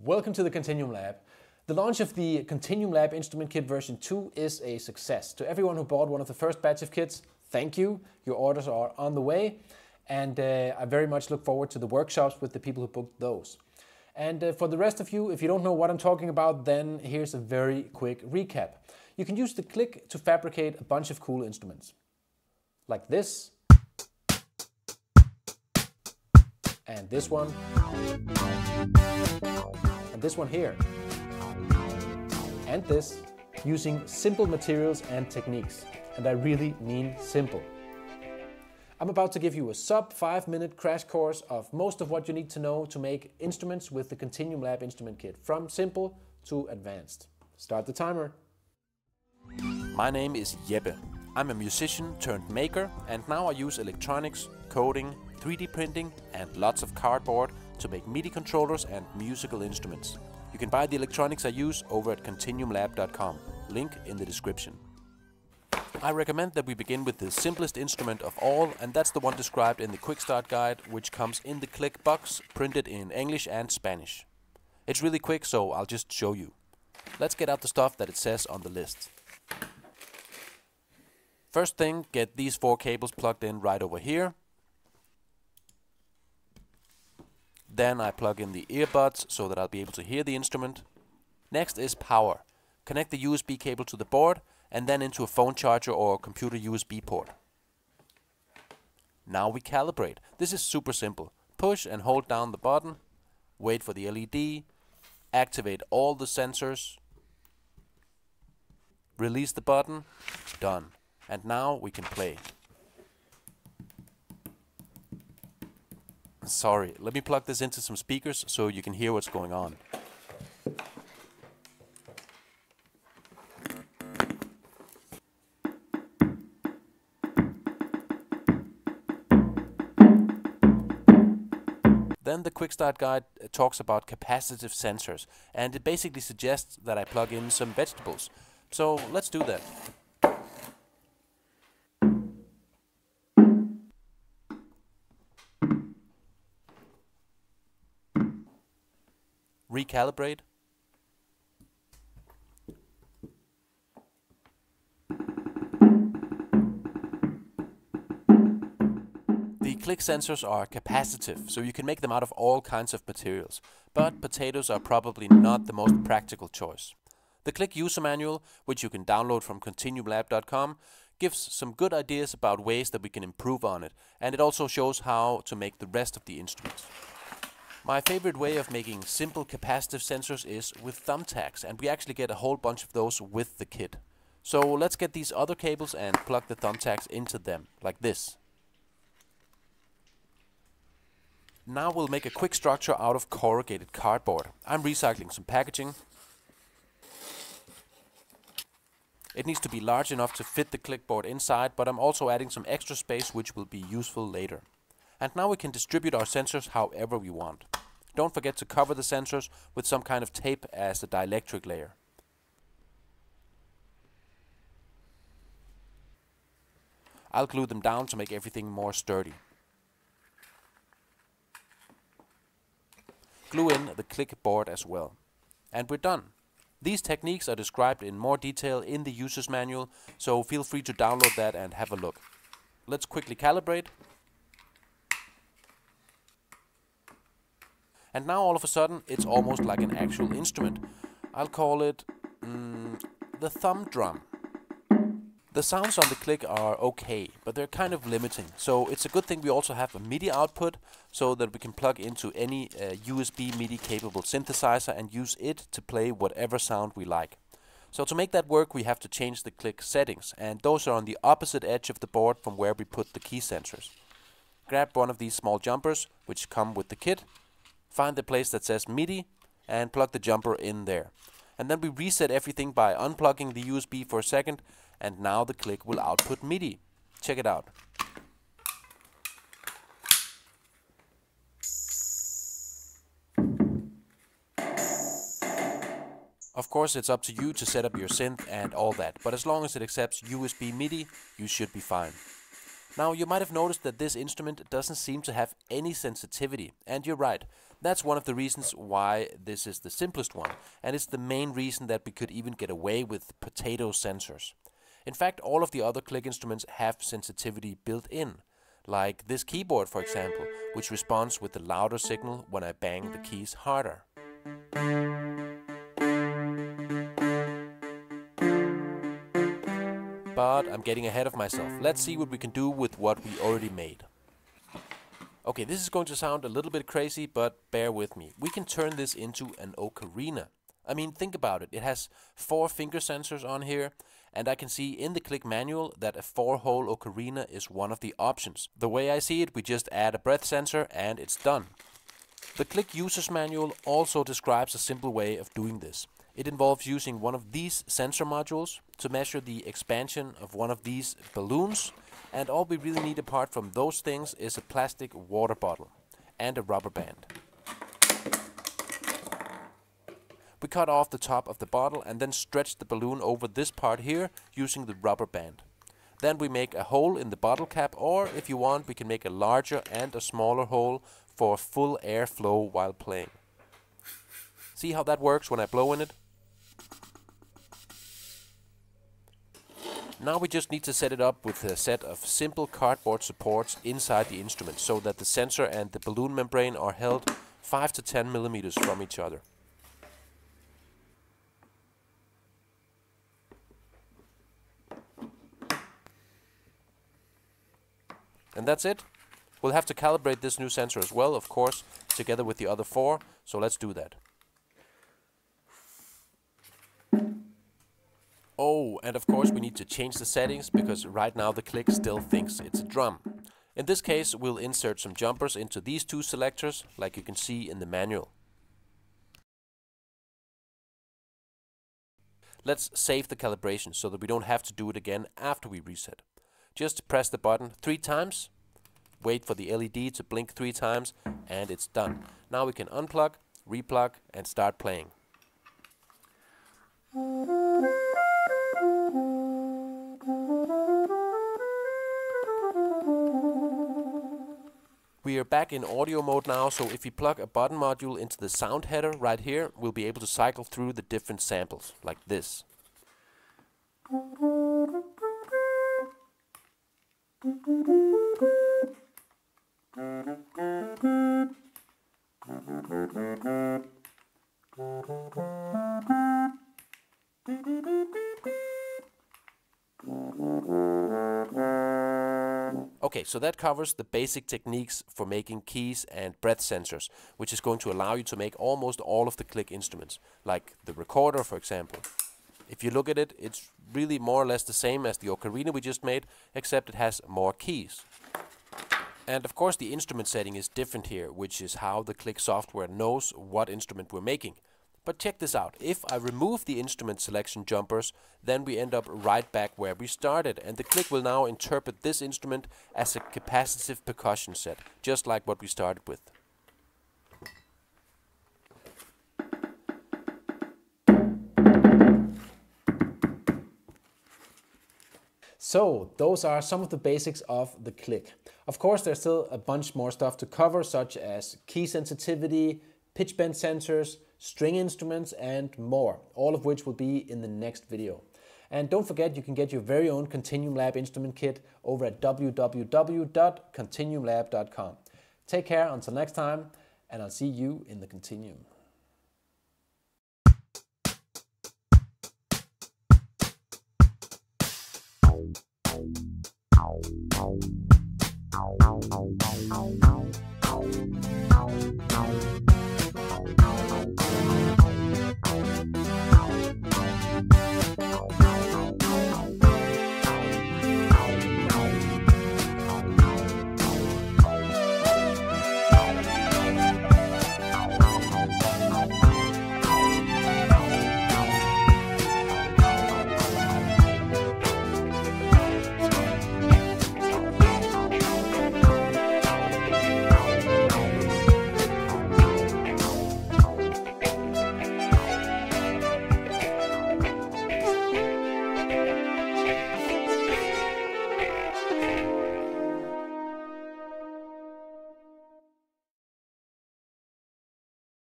Welcome to the KontinuumLAB. The launch of the KontinuumLAB Instrument Kit version 2 is a success. To everyone who bought one of the first batch of kits, thank you. Your orders are on the way, and uh, I very much look forward to the workshops with the people who booked those. And uh, for the rest of you, if you don't know what I'm talking about, then here's a very quick recap. You can use the KLIK to fabricate a bunch of cool instruments. Like this. And this one. And this one here. And this, using simple materials and techniques. And I really mean simple. I'm about to give you a sub 5 minute crash course of most of what you need to know to make instruments with the KontinuumLAB instrument kit from simple to advanced. Start the timer. My name is Jeppe. I'm a musician turned maker and now I use electronics, coding, 3D printing and lots of cardboard to make MIDI controllers and musical instruments. You can buy the electronics I use over at kontinuumlab.com. Link in the description. I recommend that we begin with the simplest instrument of all, and that's the one described in the Quick Start Guide, which comes in the KLIK box, printed in English and Spanish. It's really quick, so I'll just show you. Let's get out the stuff that it says on the list. First thing, get these four cables plugged in right over here. Then I plug in the earbuds so that I'll be able to hear the instrument. Next is power. Connect the USB cable to the board and then into a phone charger or computer USB port. Now we calibrate. This is super simple. Push and hold down the button, wait for the LED, activate all the sensors, release the button, done. And now we can play. Sorry, let me plug this into some speakers so you can hear what's going on. Then the Quick Start Guide uh, talks about capacitive sensors, and it basically suggests that I plug in some vegetables. So let's do that. Recalibrate. The KLIK sensors are capacitive, so you can make them out of all kinds of materials, but potatoes are probably not the most practical choice. The KLIK User Manual, which you can download from kontinuumlab.com, gives some good ideas about ways that we can improve on it, and it also shows how to make the rest of the instruments. My favorite way of making simple capacitive sensors is with thumbtacks, and we actually get a whole bunch of those with the kit. So let's get these other cables and plug the thumbtacks into them, like this. Now we'll make a quick structure out of corrugated cardboard. I'm recycling some packaging. It needs to be large enough to fit the KLIK board inside, but I'm also adding some extra space which will be useful later. And now we can distribute our sensors however we want. Don't forget to cover the sensors with some kind of tape as a dielectric layer. I'll glue them down to make everything more sturdy. glue in the KLIK board as well. And we're done. These techniques are described in more detail in the user's manual, so feel free to download that and have a look. Let's quickly calibrate. And now all of a sudden it's almost like an actual instrument. I'll call it mm, the thumb drum. The sounds on the KLIK are okay, but they're kind of limiting. So it's a good thing we also have a MIDI output so that we can plug into any uh, USB MIDI capable synthesizer and use it to play whatever sound we like. So to make that work we have to change the KLIK settings and those are on the opposite edge of the board from where we put the key sensors. Grab one of these small jumpers which come with the kit, find the place that says MIDI and plug the jumper in there. And then we reset everything by unplugging the USB for a second and now the KLIK will output MIDI. Check it out. Of course, it's up to you to set up your synth and all that, but as long as it accepts USB MIDI, you should be fine. Now, you might have noticed that this instrument doesn't seem to have any sensitivity, and you're right. That's one of the reasons why this is the simplest one, and it's the main reason that we could even get away with potato sensors. In fact, all of the other KLIK instruments have sensitivity built in, like this keyboard for example, which responds with the louder signal when I bang the keys harder. But I'm getting ahead of myself. Let's see what we can do with what we already made. Okay, this is going to sound a little bit crazy, but bear with me. We can turn this into an ocarina. I mean, think about it. It has four finger sensors on here, and I can see in the KLIK manual that a four-hole ocarina is one of the options. The way I see it, we just add a breath sensor and it's done. The KLIK User's Manual also describes a simple way of doing this. It involves using one of these sensor modules to measure the expansion of one of these balloons and all we really need apart from those things is a plastic water bottle and a rubber band. We cut off the top of the bottle and then stretch the balloon over this part here using the rubber band. Then we make a hole in the bottle cap or if you want we can make a larger and a smaller hole for full airflow while playing. See how that works when I blow in it? Now we just need to set it up with a set of simple cardboard supports inside the instrument so that the sensor and the balloon membrane are held 5 to 10 millimeters from each other. And that's it. We'll have to calibrate this new sensor as well, of course, together with the other four, so let's do that. Oh, and of course we need to change the settings because right now the KLIK still thinks it's a drum. In this case, we'll insert some jumpers into these two selectors, like you can see in the manual. Let's save the calibration so that we don't have to do it again after we reset. Just press the button three times, wait for the LED to blink three times, and it's done. Now we can unplug, replug, and start playing. We are back in audio mode now, so if we plug a button module into the sound header right here, we'll be able to cycle through the different samples, like this. Okay, so that covers the basic techniques for making keys and breath sensors, which is going to allow you to make almost all of the KLIK instruments, like the recorder, for example. If you look at it, it's really more or less the same as the ocarina we just made, except it has more keys. And of course the instrument setting is different here, which is how the KLIK software knows what instrument we're making. But check this out, if I remove the instrument selection jumpers, then we end up right back where we started, and the KLIK will now interpret this instrument as a capacitive percussion set, just like what we started with. So those are some of the basics of the KLIK. Of course, there's still a bunch more stuff to cover, such as key sensitivity, pitch bend sensors, string instruments, and more, all of which will be in the next video. And don't forget, you can get your very own KontinuumLAB instrument kit over at www.kontinuumlab.com. Take care until next time, and I'll see you in the Kontinuum. Ow, ow, ow, ow, ow, ow.